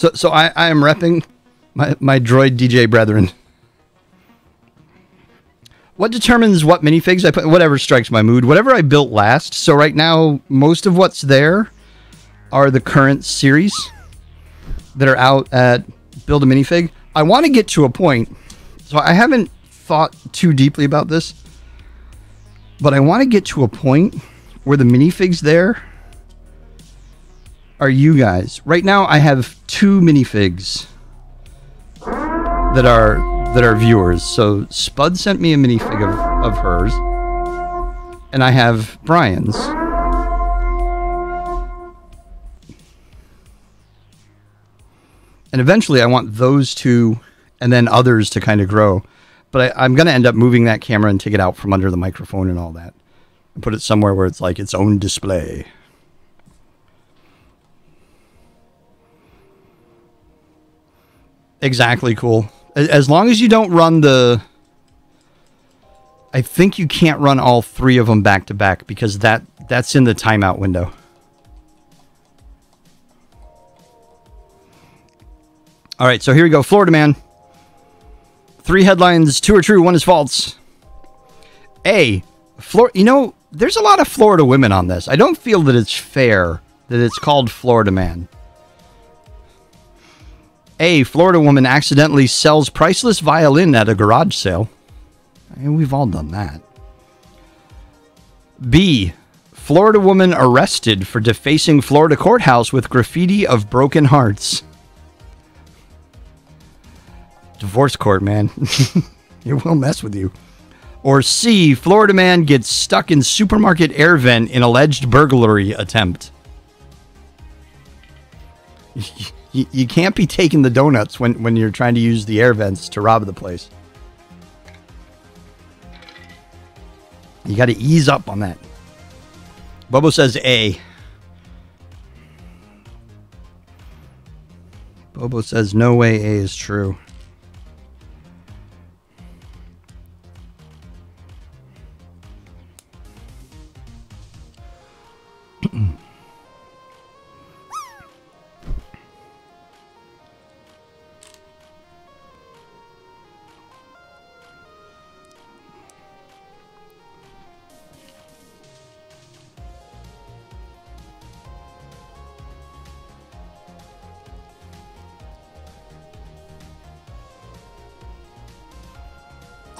So so I, I am repping my, my droid DJ brethren. What determines what minifigs I put? Whatever strikes my mood. Whatever I built last. So right now, most of what's there are the current series that are out at Build a Minifig. I want to get to a point. So I haven't thought too deeply about this, but I want to get to a point where the minifigs there are you guys. Right now, I have two minifigs that are that are viewers. So Spud sent me a minifig of, of hers, and I have Brian's. And eventually, I want those two, and then others to kind of grow. But I, I'm going to end up moving that camera and take it out from under the microphone and all that, and put it somewhere where it's like its own display. Exactly cool. As long as you don't run the. I think you can't run all three of them back to back because that that's in the timeout window. All right, so here we go. Florida man. Three headlines, two are true, one is false. A, Florida. You know, there's a lot of Florida women on this. I don't feel that it's fair that it's called Florida man. A. Florida woman accidentally sells priceless violin at a garage sale. I mean, we've all done that. B. Florida woman arrested for defacing Florida courthouse with graffiti of broken hearts. Divorce court, man. it will mess with you. Or C. Florida man gets stuck in supermarket air vent in alleged burglary attempt. You, you can't be taking the donuts when, when you're trying to use the air vents to rob the place. You got to ease up on that. Bobo says A. Bobo says no way A is true.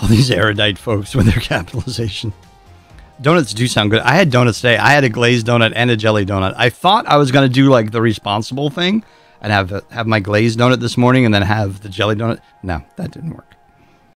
All these erudite folks with their capitalization. Donuts do sound good. I had donuts today. I had a glazed donut and a jelly donut. I thought I was going to do like the responsible thing and have have my glazed donut this morning and then have the jelly donut. No, that didn't work.